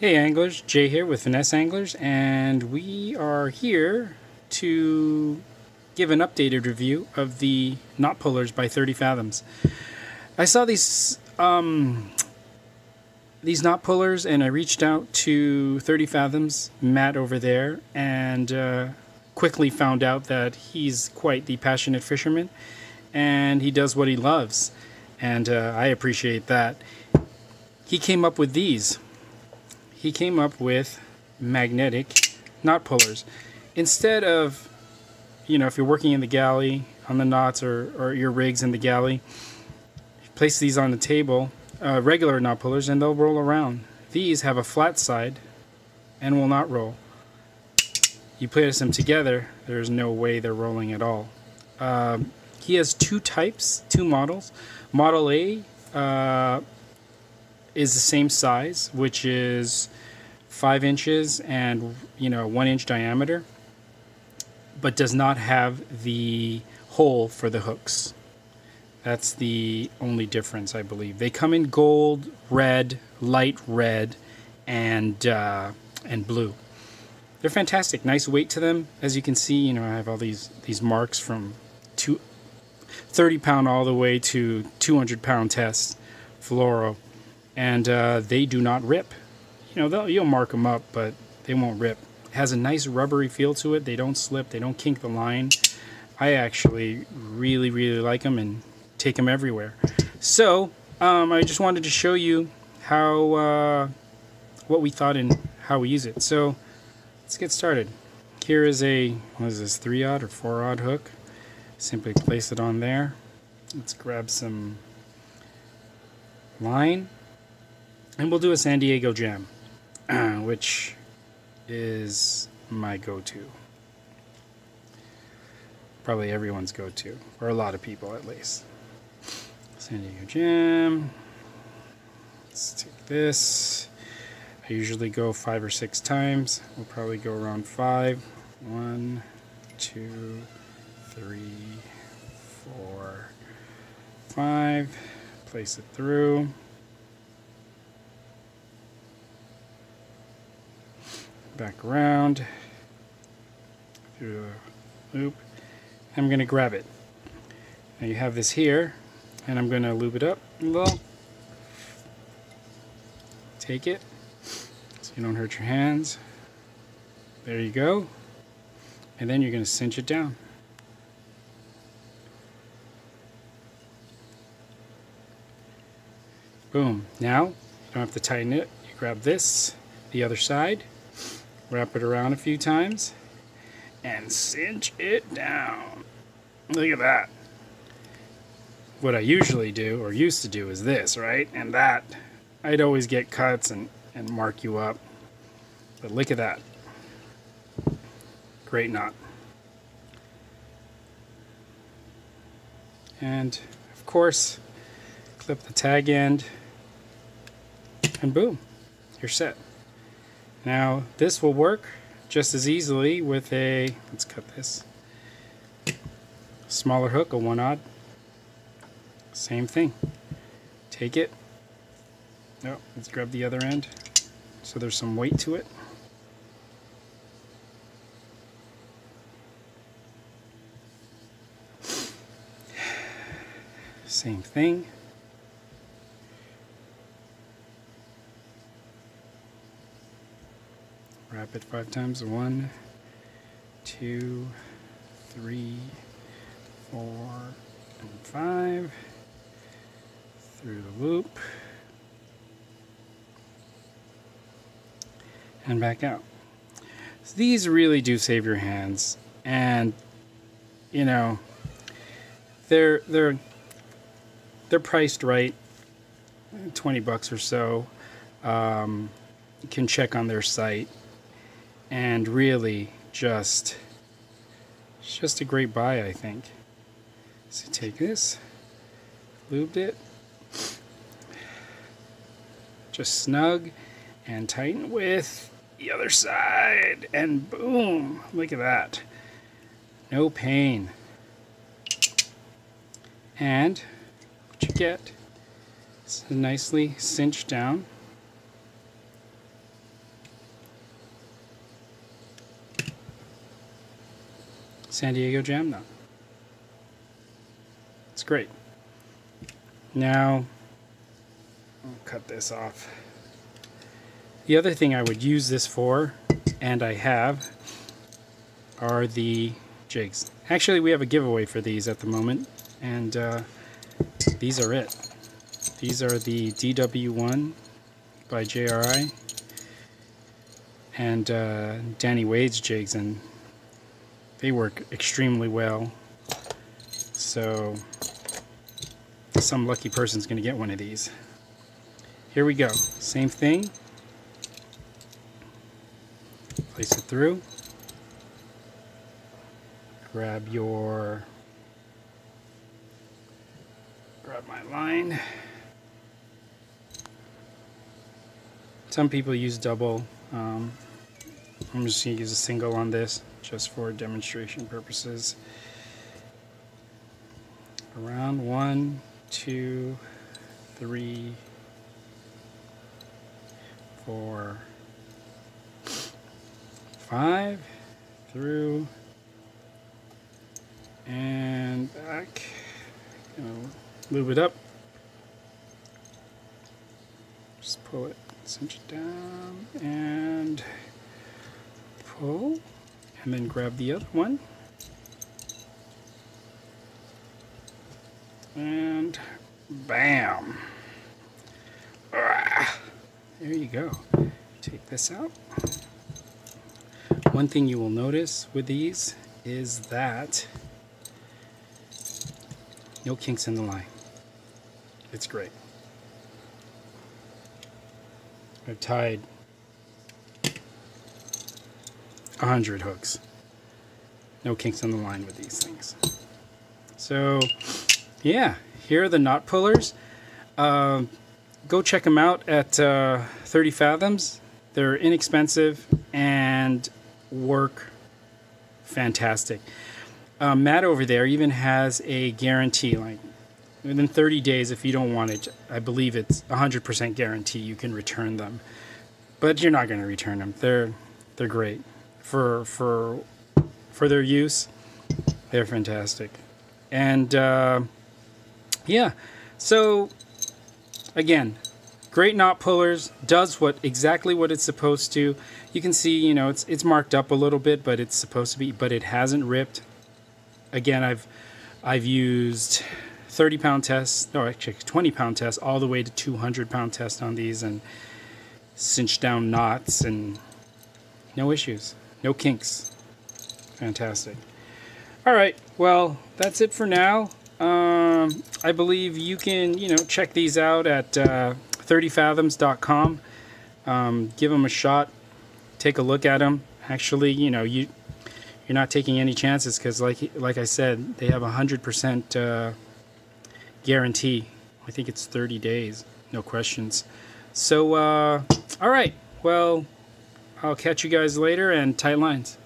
Hey anglers, Jay here with Finesse Anglers, and we are here to give an updated review of the knot pullers by 30 Fathoms. I saw these um, these knot pullers, and I reached out to 30 Fathoms, Matt over there, and uh, quickly found out that he's quite the passionate fisherman, and he does what he loves, and uh, I appreciate that. He came up with these he came up with magnetic knot pullers. Instead of, you know, if you're working in the galley on the knots or, or your rigs in the galley, place these on the table, uh, regular knot pullers, and they'll roll around. These have a flat side and will not roll. You place them together, there's no way they're rolling at all. Um, he has two types, two models. Model A uh, is the same size, which is five inches and you know one inch diameter, but does not have the hole for the hooks. That's the only difference, I believe. They come in gold, red, light red, and uh, and blue. They're fantastic. Nice weight to them. As you can see, you know I have all these these marks from two, 30 pound all the way to 200 pound test fluoro and uh, they do not rip. You know, you'll mark them up, but they won't rip. It has a nice rubbery feel to it. They don't slip. They don't kink the line. I actually really, really like them and take them everywhere. So um, I just wanted to show you how uh, what we thought and how we use it. So let's get started. Here is a what is this three odd or four odd hook. Simply place it on there. Let's grab some line and we'll do a San Diego Jam, which is my go-to. Probably everyone's go-to, or a lot of people at least. San Diego Jam. Let's take this. I usually go five or six times. We'll probably go around five. One, two, three, four, five. Place it through. Back around through the loop. I'm going to grab it. Now you have this here, and I'm going to loop it up a little. Take it so you don't hurt your hands. There you go. And then you're going to cinch it down. Boom. Now, you don't have to tighten it. You grab this, the other side, Wrap it around a few times and cinch it down. Look at that. What I usually do, or used to do, is this, right? And that, I'd always get cuts and, and mark you up. But look at that. Great knot. And, of course, clip the tag end, and boom, you're set. Now this will work just as easily with a, let's cut this, smaller hook, a one odd. Same thing. Take it. Oh, let's grab the other end so there's some weight to it. Same thing. It five times. One, two, three, four, and five. Through the loop. And back out. So these really do save your hands. And, you know, they're, they're, they're priced right. 20 bucks or so. Um, you can check on their site and really just it's just a great buy I think. So take this lubed it just snug and tighten with the other side and boom look at that. No pain. And what you get is nicely cinched down San Diego jam knot. It's great. Now, I'll cut this off. The other thing I would use this for, and I have, are the jigs. Actually, we have a giveaway for these at the moment, and uh, these are it. These are the DW1 by JRI and uh, Danny Wade's jigs, and they work extremely well. So some lucky person's going to get one of these. Here we go. Same thing. Place it through. Grab your grab my line. Some people use double. Um, I'm just going to use a single on this just for demonstration purposes. Around one, two, three, four, five, through, and back. Gonna lube it up. Just pull it, cinch it down, and pull, and then grab the other one. And bam. There you go. Take this out. One thing you will notice with these is that no kinks in the line. It's great. I've tied a hundred hooks. No kinks in the line with these things. So yeah, here are the knot pullers. Uh, go check them out at uh, 30 Fathoms. They're inexpensive and work fantastic. Uh, Matt over there even has a guarantee, like within 30 days, if you don't want it, I believe it's 100% guarantee you can return them. But you're not going to return them. They're they're great for for for their use. They're fantastic, and. Uh, yeah, so again, great knot pullers, does what exactly what it's supposed to. You can see, you know, it's it's marked up a little bit, but it's supposed to be, but it hasn't ripped. Again, I've I've used 30 pound tests, no, actually 20 pound tests, all the way to 200 pound test on these, and cinched down knots and no issues, no kinks. Fantastic. All right, well, that's it for now. Um, I believe you can, you know, check these out at uh, 30fathoms.com. Um, give them a shot. Take a look at them. Actually, you know, you you're not taking any chances because, like like I said, they have a hundred percent uh, guarantee. I think it's 30 days, no questions. So, uh, all right. Well, I'll catch you guys later and tight lines.